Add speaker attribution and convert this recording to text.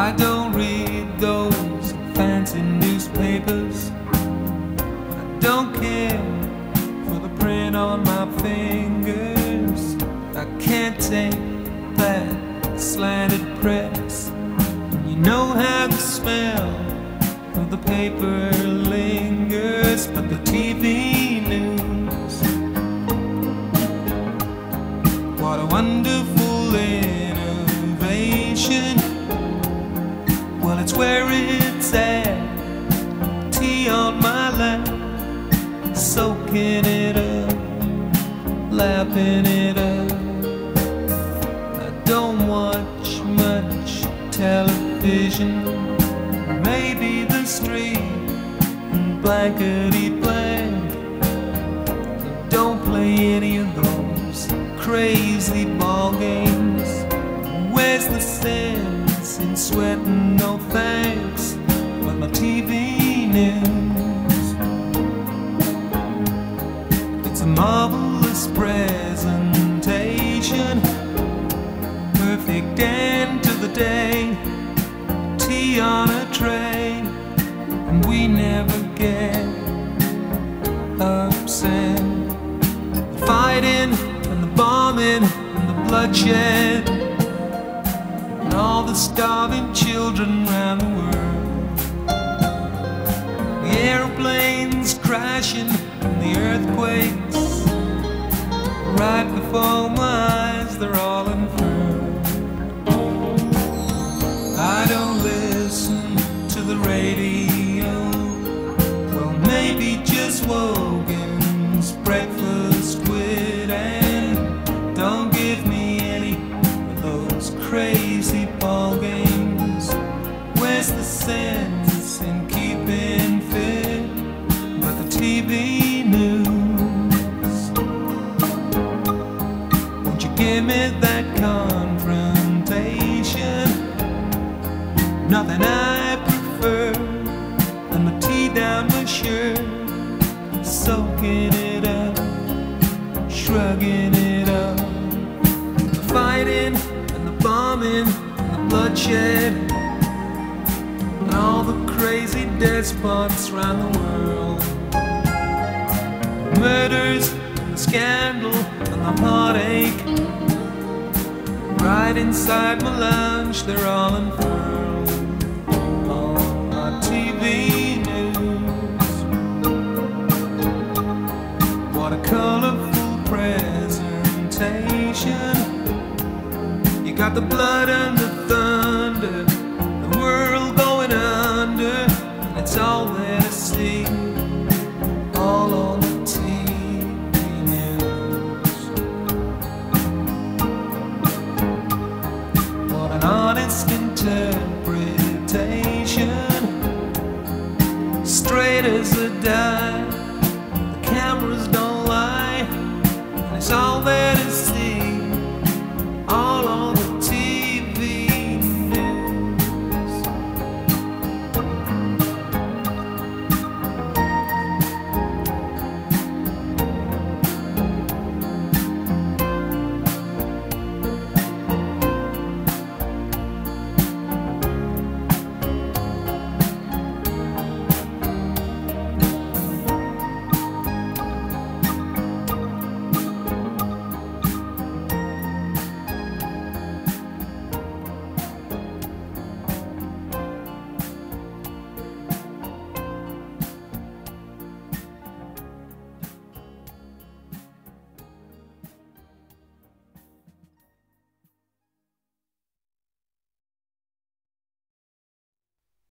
Speaker 1: I don't read those fancy newspapers. I don't care for the print on my fingers. I can't take that slanted press. You know how the smell of the paper lingers, but the TV where it's at. Tea on my lap, soaking it up, lapping it up. I don't watch much television. Maybe the street and blankety blank. Don't play any of those crazy ball games. Where's the sense in sweating? No thanks, but my TV news. It's a marvelous presentation, perfect end to the day. Tea on a tray, and we never get upset The fighting and the bombing and the bloodshed and all the starving children around the world. The airplanes crashing and the earthquakes right before my eyes, they're all unfurled. I don't listen to the radio. Well, maybe just Wogan's Me that confrontation? Nothing I prefer than my tea down my shirt, soaking it up, shrugging it up. The fighting and the bombing and the bloodshed, and all the crazy dead spots around the world. Murders and the scandal and the heartache. Right inside my lunch, they're all unfurled on my TV news. What a colorful presentation. You got the blood and the thunder, as a dime.